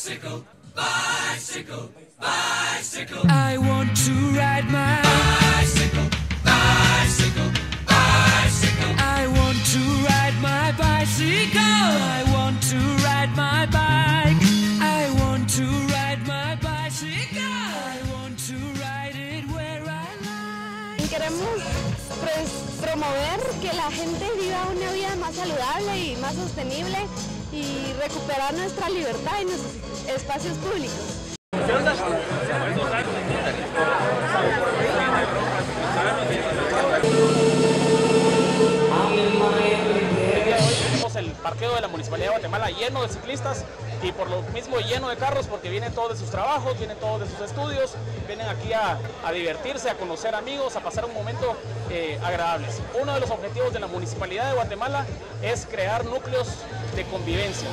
bicycle, bicycle, bicycle. I want to ride my bicycle, bicycle, bicycle. I want to ride my bicycle. I want to ride my bike. I want to ride my bicycle. I want to ride it where I like. Queremos promover que la gente viva una vida más saludable y más sostenible y recuperar nuestra libertad y nuestros espacios públicos. El parqueo de la Municipalidad de Guatemala lleno de ciclistas y por lo mismo lleno de carros porque vienen todos de sus trabajos, vienen todos de sus estudios, vienen aquí a, a divertirse, a conocer amigos, a pasar un momento eh, agradable. Uno de los objetivos de la Municipalidad de Guatemala es crear núcleos de convivencia.